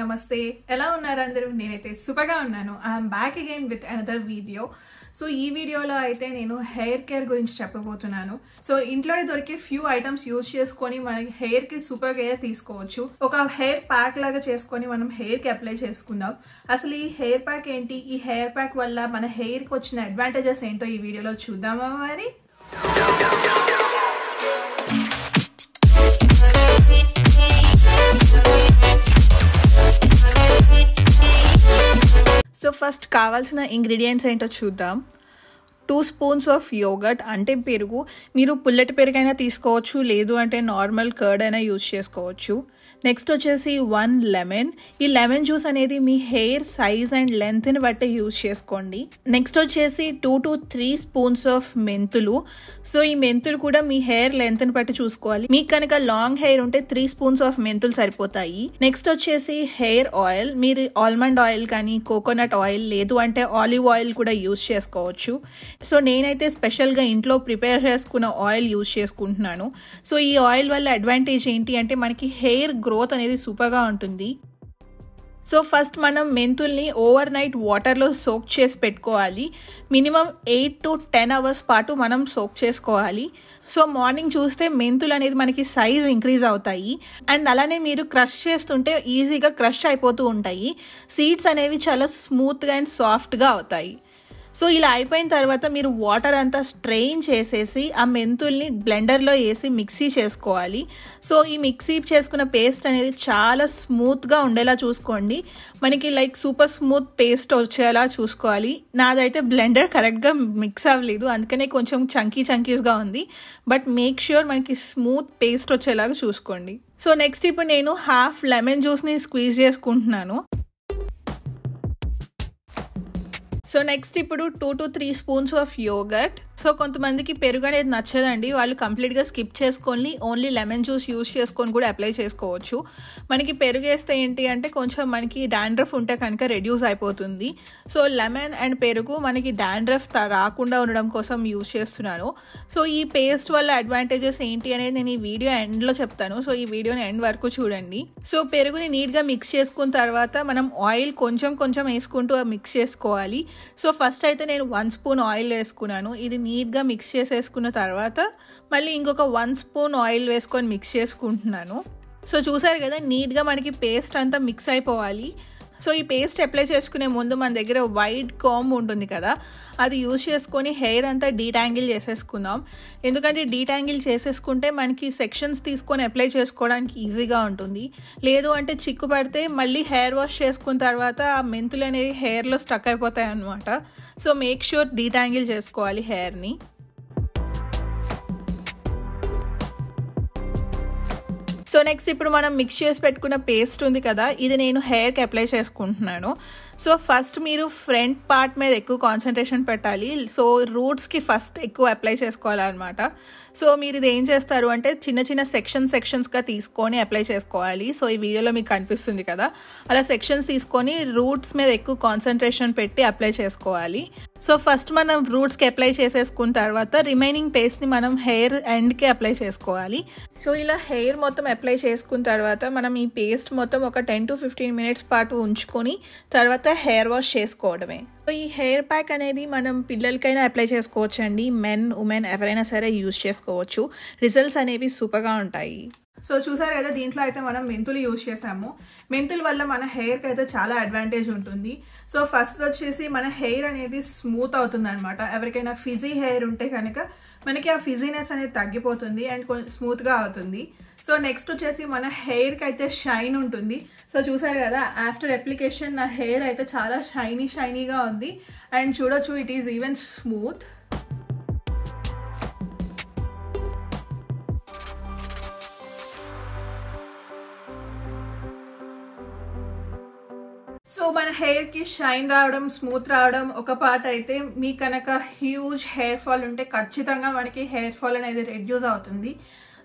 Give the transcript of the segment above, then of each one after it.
నమస్తే. ఎలా ఉన్నారు అందరూ? నేనైతే సూపర్గా ఉన్నాను. I'm back again with another video so ఈ వీడియోలో అయితే నేను హెయిర్ కేర్ గురించి చెప్పబోతున్నాను. సో ఇంట్లో దొరికే ఫ్యూ ఐటమ్స్ యూజ్ చేసుకొని మనకి హెయిర్కి సూపర్ కేర్ తీసుకోవచ్చు. ఒక హెయిర్ ప్యాక్ లాగా చేసుకొని మనం హెయిర్కి అప్లై చేసుకుందాం. అసలు ఈ హెయిర్ ప్యాక్ ఏంటి? ఈ హెయిర్ ప్యాక్ వల్ల మన హెయిర్కి వచ్చిన అడ్వాంటేజెస్ ఏంటో ఈ వీడియోలో చూద్దామా మరి? సో ఫస్ట్ కావాల్సిన ఇంగ్రీడియంట్స్ ఏంటో చూద్దాం. టూ స్పూన్స్ ఆఫ్ యోగట్ అంటే పెరుగు. మీరు పుల్లటి పెరుగైనా తీసుకోవచ్చు లేదు అంటే నార్మల్ కర్డ్ అయినా యూజ్ చేసుకోవచ్చు. నెక్స్ట్ వచ్చేసి వన్ లెమన్ ఈ లెమన్ జ్యూస్ అనేది మీ హెయిర్ సైజ్ అండ్ లెంత్ని బట్టి యూజ్ చేసుకోండి. నెక్స్ట్ వచ్చేసి two to three spoons of మెంతులు. సో ఈ మెంతులు కూడా మీ హెయిర్ లెంత్ని బట్టి చూసుకోవాలి. మీకు కనుక లాంగ్ హెయిర్ ఉంటే త్రీ స్పూన్స్ ఆఫ్ మెంతులు సరిపోతాయి. నెక్స్ట్ వచ్చేసి హెయిర్ ఆయిల్ మీరు ఆల్మండ్ ఆయిల్ కానీ కోకోనట్ ఆయిల్ లేదు అంటే ఆలివ్ ఆయిల్ కూడా యూజ్ చేసుకోవచ్చు. సో నేనైతే స్పెషల్గా ఇంట్లో ప్రిపేర్ చేసుకున్న ఆయిల్ యూజ్ చేసుకుంటున్నాను. సో ఈ ఆయిల్ వల్ల అడ్వాంటేజ్ ఏంటి అంటే మనకి హెయిర్ గ్రోత్ అనేది సూపర్గా ఉంటుంది. సో ఫస్ట్ మనం మెంతుల్ని ఓవర్ నైట్ వాటర్లో సోక్ చేసి పెట్టుకోవాలి. Minimum eight to ten hours పాటు మనం సోక్ చేసుకోవాలి. సో మార్నింగ్ చూస్తే మెంతులు అనేది మనకి సైజ్ ఇంక్రీజ్ అవుతాయి. అండ్ అలానే మీరు క్రష్ చేస్తుంటే ఈజీగా క్రష్ అయిపోతూ ఉంటాయి. సీడ్స్ అనేవి చాలా స్మూత్గా అండ్ సాఫ్ట్గా అవుతాయి. సో ఇలా అయిపోయిన తర్వాత మీరు వాటర్ అంతా స్ట్రెయిన్ చేసేసి ఆ మెంతుల్ని బ్లెండర్లో వేసి మిక్సీ చేసుకోవాలి. సో ఈ మిక్సీ చేసుకున్న పేస్ట్ అనేది చాలా స్మూత్గా ఉండేలా చూసుకోండి. మనకి లైక్ సూపర్ స్మూత్ పేస్ట్ వచ్చేలా చూసుకోవాలి. నాదైతే బ్లెండర్ కరెక్ట్గా మిక్స్ అవ్వలేదు. అందుకనే కొంచెం చంకీ చంకీస్గా ఉంది. బట్ మేక్ ష్యూర్ మనకి స్మూత్ పేస్ట్ వచ్చేలాగా చూసుకోండి. సో నెక్స్ట్ ఇప్పుడు నేను హాఫ్ లెమన్ జ్యూస్ని స్క్వీజ్ చేసుకుంటున్నాను. సో నెక్స్ట్ ఇప్పుడు two to three spoons of yogurt so కొంతమందికి పెరుగు అనేది నచ్చదండి. వాళ్ళు కంప్లీట్గా స్కిప్ చేసుకొని ఓన్లీ లెమన్ జ్యూస్ యూస్ చేసుకొని కూడా అప్లై చేసుకోవచ్చు. మనకి పెరుగు వేస్తే ఏంటి అంటే కొంచెం మనకి డాండ్రఫ్ ఉంటే కనుక రెడ్యూస్ అయిపోతుంది. సో లెమన్ అండ్ పెరుగు మనకి డాండ్రఫ్ రాకుండా ఉండడం కోసం యూస్ చేస్తున్నాను. సో ఈ పేస్ట్ వల్ల అడ్వాంటేజెస్ ఏంటి అనేది నేను ఈ వీడియో ఎండ్లో చెప్తాను. సో ఈ వీడియోని ఎండ్ వరకు చూడండి. సో పెరుగుని నీట్గా మిక్స్ చేసుకున్న తర్వాత మనం ఆయిల్ కొంచెం కొంచెం వేసుకుంటూ మిక్స్ చేసుకోవాలి. సో ఫస్ట్ అయితే నేను వన్ స్పూన్ ఆయిల్ వేసుకున్నాను. ఇది నీట్గా మిక్స్ చేసేసుకున్న తర్వాత మళ్ళీ ఇంకొక వన్ స్పూన్ ఆయిల్ వేసుకొని మిక్స్ చేసుకుంటున్నాను. సో చూసారు కదా నీట్గా మనకి పేస్ట్ అంతా మిక్స్ అయిపోవాలి. సో ఈ పేస్ట్ అప్లై చేసుకునే ముందు మన దగ్గర వైట్ కామ్ ఉంటుంది కదా అది యూజ్ చేసుకొని హెయిర్ అంతా డీటాంగిల్ చేసేసుకుందాం. ఎందుకంటే డీటాంగిల్ చేసేసుకుంటే మనకి సెక్షన్స్ తీసుకొని అప్లై చేసుకోవడానికి ఈజీగా ఉంటుంది. లేదు అంటే చిక్కు పడితే మళ్ళీ హెయిర్ వాష్ చేసుకున్న తర్వాత ఆ మెంతులు అనేవి హెయిర్లో స్టక్ అయిపోతాయి అనమాట సో మేక్ ష్యూర్ డీటాంగిల్ చేసుకోవాలి హెయిర్ని సో నెక్స్ట్ ఇప్పుడు మనం మిక్స్ చేసి పెట్టుకున్న పేస్ట్ ఉంది కదా ఇది నేను హెయిర్కి అప్లై చేసుకుంటున్నాను. సో ఫస్ట్ మీరు ఫ్రంట్ పార్ట్ మీద ఎక్కువ కాన్సన్ట్రేషన్ పెట్టాలి. సో రూట్స్కి ఫస్ట్ ఎక్కువ అప్లై చేసుకోవాలన్నమాట. సో మీరు ఇది ఏం చేస్తారు అంటే చిన్న చిన్న సెక్షన్ సెక్షన్స్గా తీసుకొని అప్లై చేసుకోవాలి. సో ఈ వీడియోలో మీకు కనిపిస్తుంది కదా. అలా సెక్షన్స్ తీసుకొని రూట్స్ మీద ఎక్కువ కాన్సన్ట్రేషన్ పెట్టి అప్లై చేసుకోవాలి. సో ఫస్ట్ మనం రూట్స్కి అప్లై చేసేసుకున్న తర్వాత రిమైనింగ్ పేస్ట్ని మనం హెయిర్ ఎండ్కి అప్లై చేసుకోవాలి. సో ఇలా హెయిర్ మొత్తం అప్లై చేసుకున్న తర్వాత మనం ఈ పేస్ట్ మొత్తం ఒక టెన్ టు ఫిఫ్టీన్ మినిట్స్ పాటు ఉంచుకొని తర్వాత హెయిర్ వాష్ చేసుకోవడమే. సో ఈ హెయిర్ ప్యాక్ అనేది మనం పిల్లలకైనా అప్లై చేసుకోవచ్చు అండి మెన్ ఉమెన్ ఎవరైనా సరే యూజ్ చేసుకోవచ్చు. రిజల్ట్స్ అనేవి సూపర్గా ఉంటాయి. సో చూసారు కదా దీంట్లో అయితే మనం మెంతులు యూజ్ చేసాము. మెంతుల వల్ల మన హెయిర్కి అయితే చాలా అడ్వాంటేజ్ ఉంటుంది. సో ఫస్ట్ వచ్చేసి మన హెయిర్ అనేది స్మూత్ అవుతుంది అనమాట ఎవరికైనా ఫిజీ హెయిర్ ఉంటే కనుక మనకి ఆ ఫిజీనెస్ అనేది తగ్గిపోతుంది అండ్ కొంచెం స్మూత్గా అవుతుంది. సో నెక్స్ట్ వచ్చేసి మన హెయిర్కి అయితే షైన్ ఉంటుంది. సో చూసారు కదా ఆఫ్టర్ అప్లికేషన్ నా హెయిర్ అయితే చాలా షైనీ షైనీగా ఉంది. అండ్ చూడొచ్చు it is even smooth so మన హెయిర్కి షైన్ రావడం స్మూత్ రావడం ఒక పార్ట్ అయితే మీ కనుక హ్యూజ్ హెయిర్ ఫాల్ ఉంటే ఖచ్చితంగా మనకి హెయిర్ ఫాల్ అనేది రెడ్యూస్ అవుతుంది.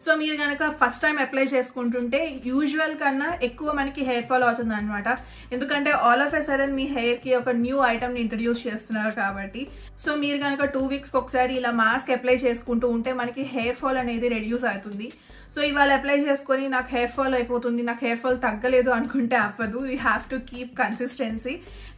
సో మీరు కనుక ఫస్ట్ టైం అప్లై చేసుకుంటుంటే యూజువల్ కన్నా ఎక్కువ మనకి హెయిర్ ఫాల్ అవుతుంది అనమాట ఎందుకంటే ఆల్ ఆఫ్ ఎ సడన్ మీ హెయిర్కి ఒక న్యూ ఐటమ్ని ఇంట్రడ్యూస్ చేస్తున్నారు కాబట్టి. సో మీరు కనుక టూ వీక్స్ ఒకసారి ఇలా మాస్క్ అప్లై చేసుకుంటూ ఉంటే మనకి హెయిర్ ఫాల్ అనేది రెడ్యూస్ అవుతుంది. సో ఇవాళ అప్లై చేసుకొని నాకు హెయిర్ ఫాల్ అయిపోతుంది నాకు హెయిర్ ఫాల్ తగ్గలేదు అనుకుంటే అవ్వదు. You have to keep consistency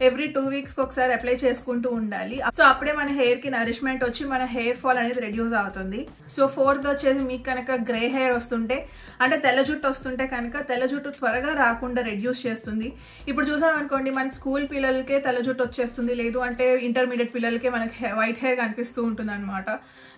every two weeks ఒకసారి అప్లై చేసుకుంటూ ఉండాలి. సో అప్పుడే మన హెయిర్కి నరిష్మెంట్ వచ్చి మన హెయిర్ ఫాల్ అనేది రెడ్యూస్ అవుతుంది. సో ఫోర్త్ వచ్చేసి మీకు కనుక గ్రే హెయిర్ వస్తుంటే అంటే తెల్ల జుట్టు వస్తుంటే కనుక తెల్ల జుట్టు త్వరగా రాకుండా రెడ్యూస్ చేస్తుంది. ఇప్పుడు చూసామనుకోండి మన మనకి స్కూల్ పిల్లలకే తెల్ల జుట్టు వచ్చేస్తుంది లేదు అంటే ఇంటర్మీడియట్ పిల్లలకే మనకి వైట్ హెయిర్ కనిపిస్తూ ఉంటుంది అనమాట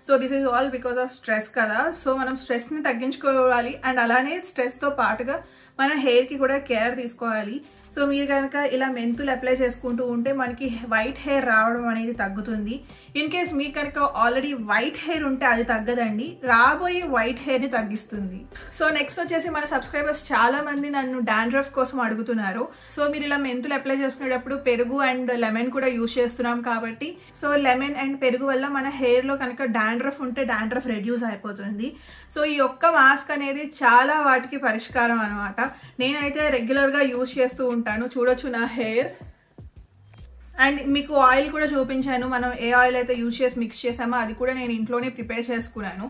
so this is all because of stress కదా. సో మనం స్ట్రెస్ని తగ్గించుకోవాలి అండ్ అలానే స్ట్రెస్తో పాటుగా మన హెయిర్కి కూడా కేర్ తీసుకోవాలి. సో మీరు కనుక ఇలా మెంతులు అప్లై చేసుకుంటూ ఉంటే మనకి వైట్ హెయిర్ రావడం అనేది తగ్గుతుంది. ఇన్ కేస్ మీకు కనుక ఆల్రెడీ వైట్ హెయిర్ ఉంటే అది తగ్గదండి. రాబోయే వైట్ హెయిర్ని తగ్గిస్తుంది. సో నెక్స్ట్ వచ్చేసి మన సబ్స్క్రైబర్స్ చాలా మంది నన్ను డాండ్రఫ్ కోసం అడుగుతున్నారు. సో మీరు ఇలా మెంతులు అప్లై చేసుకునేటప్పుడు పెరుగు అండ్ లెమన్ కూడా యూజ్ చేస్తున్నాం కాబట్టి సో లెమన్ అండ్ పెరుగు వల్ల మన హెయిర్లో కనుక డాండ్రఫ్ ఉంటే డాండ్రఫ్ రెడ్యూస్ అయిపోతుంది. సో ఈ ఒక్క మాస్క్ అనేది చాలా వాటికి పరిష్కారం అనమాట నేనైతే రెగ్యులర్గా యూజ్ చేస్తూ ఉంటాను చూడొచ్చు నా హెయిర్ అండ్ మీకు ఆయిల్ కూడా చూపించాను. మనం ఏ ఆయిల్ అయితే యూజ్ చేసి మిక్స్ చేసామో అది కూడా నేను ఇంట్లోనే ప్రిపేర్ చేసుకున్నాను.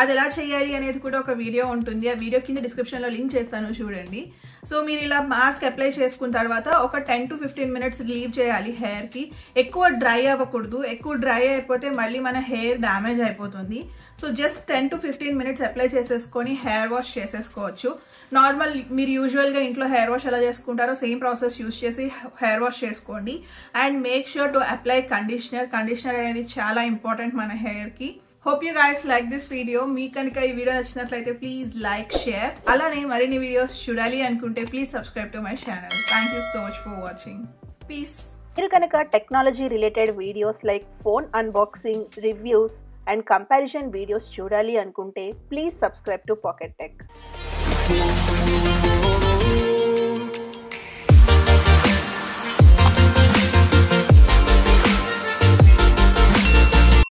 అది ఎలా చేయాలి అనేది కూడా ఒక వీడియో ఉంటుంది. ఆ వీడియో కింద డిస్క్రిప్షన్లో లింక్ చేస్తాను చూడండి. సో మీరు ఇలా మాస్క్ అప్లై చేసుకున్న తర్వాత ఒక ten to fifteen minutes leave చేయాలి హెయిర్కి. ఎక్కువ డ్రై అవ్వకూడదు. ఎక్కువ డ్రై అయిపోతే మళ్ళీ మన హెయిర్ డ్యామేజ్ అయిపోతుంది. So just ten to fifteen minutes apply చేసేసుకొని హెయిర్ వాష్ చేసేసుకోవచ్చు. నార్మల్ మీరు యూజువల్గా ఇంట్లో హెయిర్ వాష్ ఎలా చేసుకుంటారో సేమ్ ప్రాసెస్ యూజ్ చేసి హెయిర్ వాష్ చేసుకోండి. And make sure to apply conditioner conditioner అనేది చాలా ఇంపార్టెంట్ మన హెయిర్కి hope you guys like this video మీ కనుక ఈ వీడియో నచ్చినట్లయితే ప్లీజ్ లైక్ షేర్ అలానే మరిన్ని వీడియోస్ చూడాలి అనుకుంటే please subscribe to my channel thank you so much for watching peace మీరు కనుక technology related videos like phone unboxing reviews and comparison videos చూడాలి అనుకుంటే please subscribe to Pocket Tech